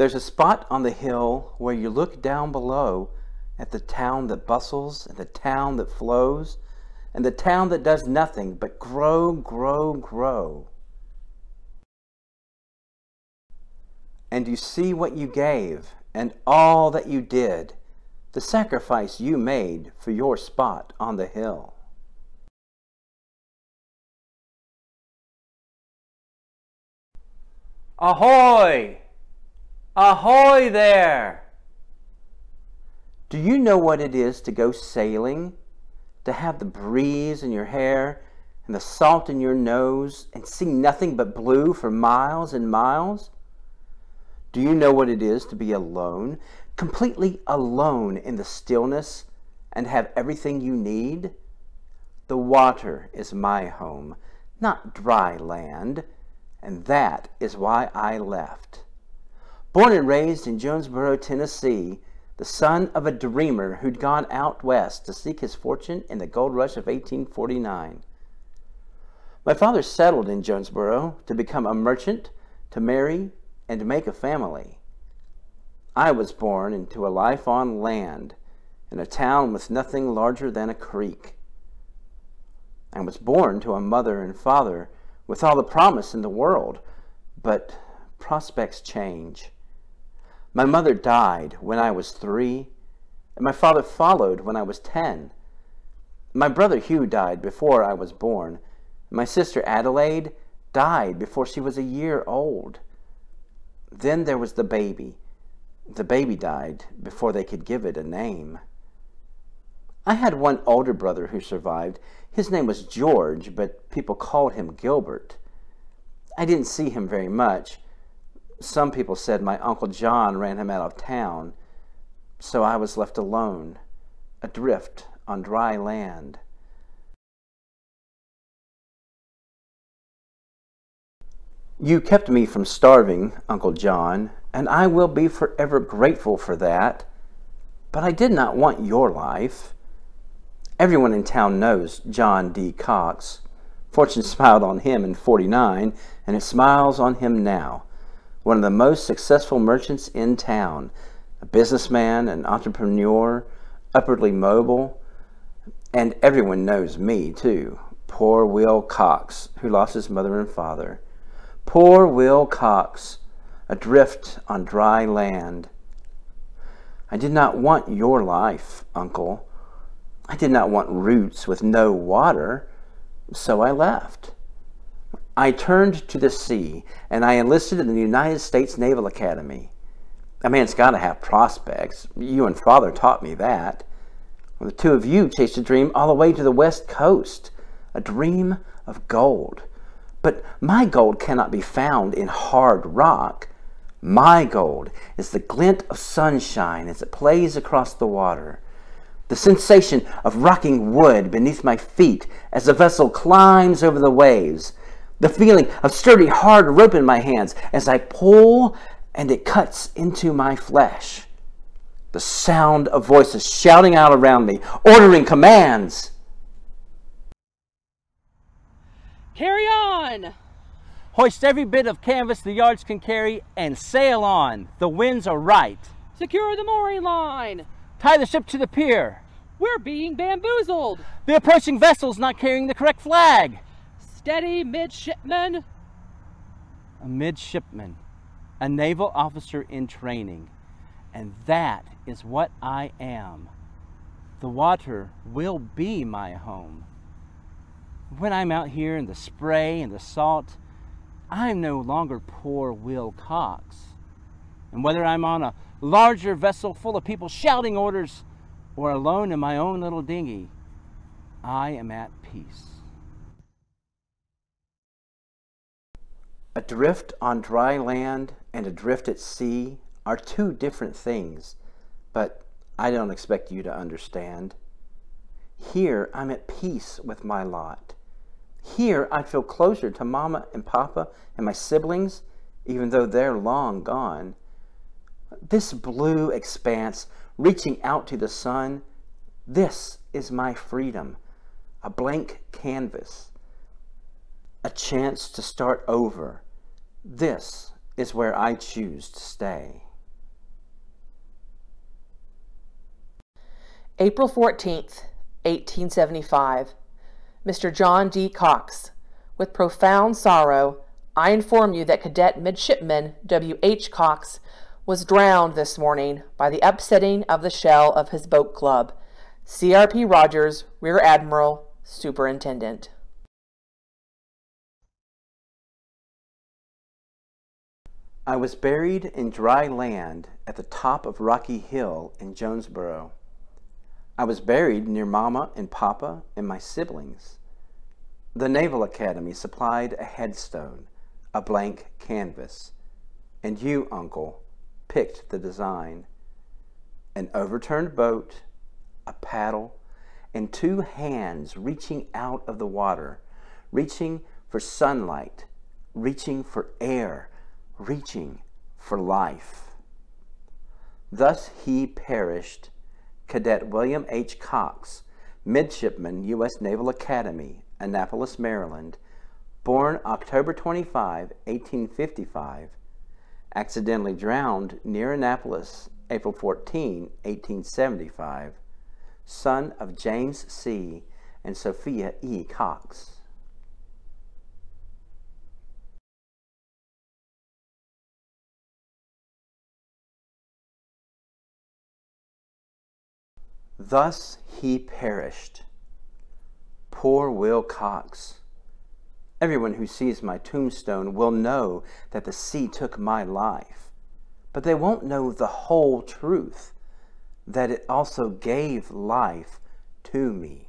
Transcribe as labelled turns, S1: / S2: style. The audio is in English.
S1: There's a spot on the hill where you look down below at the town that bustles and the town that flows and the town that does nothing but grow, grow, grow. And you see what you gave and all that you did, the sacrifice you made for your spot on the hill. Ahoy! Ahoy there! Do you know what it is to go sailing? To have the breeze in your hair and the salt in your nose and see nothing but blue for miles and miles? Do you know what it is to be alone, completely alone in the stillness and have everything you need? The water is my home, not dry land, and that is why I left. Born and raised in Jonesborough, Tennessee, the son of a dreamer who'd gone out west to seek his fortune in the gold rush of 1849. My father settled in Jonesborough to become a merchant, to marry, and to make a family. I was born into a life on land in a town with nothing larger than a creek. I was born to a mother and father with all the promise in the world, but prospects change. My mother died when I was three, and my father followed when I was ten. My brother Hugh died before I was born. My sister Adelaide died before she was a year old. Then there was the baby. The baby died before they could give it a name. I had one older brother who survived. His name was George, but people called him Gilbert. I didn't see him very much. Some people said my Uncle John ran him out of town, so I was left alone, adrift on dry land. You kept me from starving, Uncle John, and I will be forever grateful for that. But I did not want your life. Everyone in town knows John D. Cox. Fortune smiled on him in 49, and it smiles on him now one of the most successful merchants in town, a businessman, an entrepreneur, upwardly mobile, and everyone knows me too. Poor Will Cox, who lost his mother and father. Poor Will Cox, adrift on dry land. I did not want your life, uncle. I did not want roots with no water, so I left. I turned to the sea and I enlisted in the United States Naval Academy. A man's got to have prospects. You and father taught me that. The two of you chased a dream all the way to the west coast, a dream of gold. But my gold cannot be found in hard rock. My gold is the glint of sunshine as it plays across the water, the sensation of rocking wood beneath my feet as the vessel climbs over the waves, the feeling of sturdy, hard rope in my hands as I pull and it cuts into my flesh. The sound of voices shouting out around me, ordering commands.
S2: Carry on!
S1: Hoist every bit of canvas the yards can carry and sail on. The winds are right.
S2: Secure the mooring line.
S1: Tie the ship to the pier.
S2: We're being bamboozled.
S1: The approaching vessel's not carrying the correct flag
S2: steady midshipman?
S1: A midshipman, a naval officer in training. And that is what I am. The water will be my home. When I'm out here in the spray and the salt, I'm no longer poor Will Cox. And whether I'm on a larger vessel full of people shouting orders or alone in my own little dinghy, I am at peace. Adrift on dry land and adrift at sea are two different things, but I don't expect you to understand. Here I'm at peace with my lot. Here I feel closer to Mama and Papa and my siblings, even though they're long gone. This blue expanse reaching out to the sun, this is my freedom, a blank canvas a chance to start over. This is where I choose to stay.
S3: April 14th, 1875. Mr. John D. Cox. With profound sorrow, I inform you that Cadet Midshipman W. H. Cox was drowned this morning by the upsetting of the shell of his boat club. C.R.P. Rodgers, Rear Admiral, Superintendent.
S1: I was buried in dry land at the top of Rocky Hill in Jonesborough. I was buried near Mama and Papa and my siblings. The Naval Academy supplied a headstone, a blank canvas, and you, Uncle, picked the design. An overturned boat, a paddle, and two hands reaching out of the water, reaching for sunlight, reaching for air, reaching for life. Thus he perished, Cadet William H. Cox, Midshipman, U.S. Naval Academy, Annapolis, Maryland, born October 25, 1855, accidentally drowned near Annapolis, April 14, 1875, son of James C. and Sophia E. Cox. Thus he perished. Poor Will Cox. Everyone who sees my tombstone will know that the sea took my life, but they won't know the whole truth, that it also gave life to me.